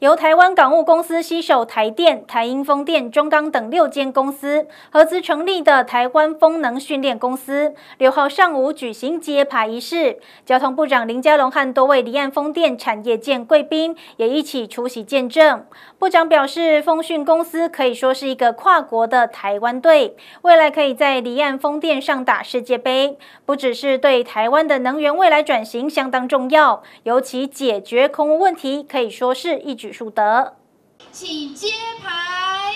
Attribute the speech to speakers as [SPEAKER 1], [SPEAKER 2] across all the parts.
[SPEAKER 1] 由台湾港务公司携手台电、台英风电、中钢等六间公司合资成立的台湾风能训练公司，六号上午举行揭牌仪式。交通部长林佳龙和多位离岸风电产业界贵宾也一起出席见证。部长表示，风讯公司可以说是一个跨国的台湾队，未来可以在离岸风电上打世界杯，不只是对台湾的能源未来转型相当重要，尤其解决空污问题，可以说是一。举数得，请揭
[SPEAKER 2] 牌。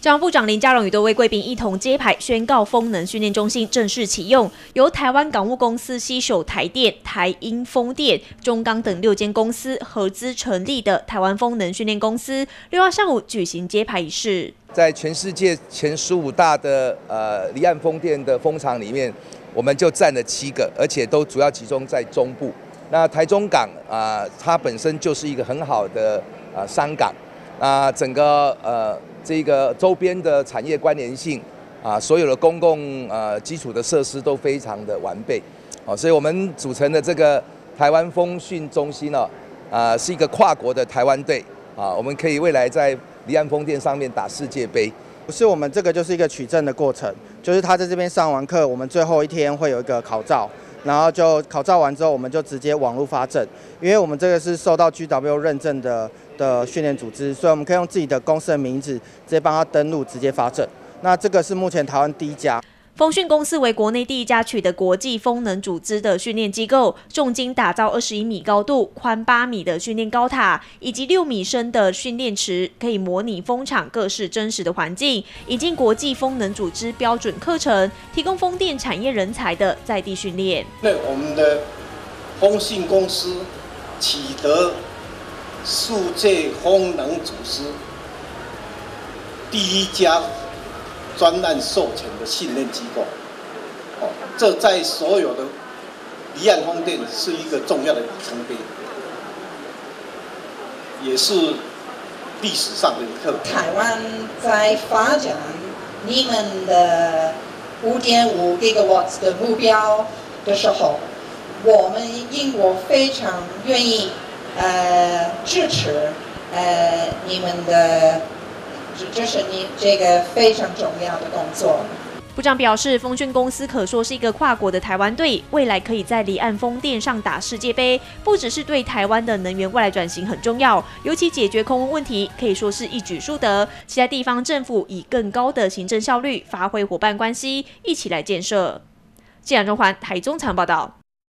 [SPEAKER 2] 交通部长林佳龙与多位贵宾一同揭牌，宣告风能训练中心正式启用。由台湾港务公司携手台电、台英风电、中钢等六间公司合资成立的台湾风能训练公司，六号上午举行揭牌仪式。
[SPEAKER 3] 在全世界前十五大的呃离岸风电的风场里面，我们就占了七个，而且都主要集中在中部。那台中港啊，它本身就是一个很好的啊商港，啊，整个呃这个周边的产业关联性啊，所有的公共呃基础的设施都非常的完备，哦，所以我们组成的这个台湾风讯中心呢，啊，是一个跨国的台湾队啊，我们可以未来在离岸风电上面打世界杯。
[SPEAKER 4] 不是我们这个就是一个取证的过程，就是他在这边上完课，我们最后一天会有一个考照。然后就考照完之后，我们就直接网络发证，因为我们这个是受到 GW 认证的的训练组织，所以我们可以用自己的公司的名字直接帮他登录，直接发证。那这个是目前台湾第一家。
[SPEAKER 2] 风讯公司为国内第一家取得国际风能组织的训练机构，重金打造二十一米高度、宽八米的训练高塔，以及六米深的训练池，可以模拟风场各式真实的环境。引进国际风能组织标准课程，提供风电产业人才的在地训练。
[SPEAKER 5] 那我们的风信公司取得世界风能组织第一家。专案授权的训练机构，哦，这在所有的离岸风电是一个重要的里程碑，也是历史上的一刻。
[SPEAKER 6] 台湾在发展你们的五点五 gigawatts 的目标的时候，我们英国非常愿意呃支持呃你们的。这是你这个非常重要的工作。
[SPEAKER 2] 部长表示，风讯公司可说是一个跨国的台湾队，未来可以在离岸风电上打世界杯，不只是对台湾的能源未来转型很重要，尤其解决空污问题，可以说是一举数得。期待地方政府以更高的行政效率，发挥伙伴关系，一起来建设。记者中环台中场报道。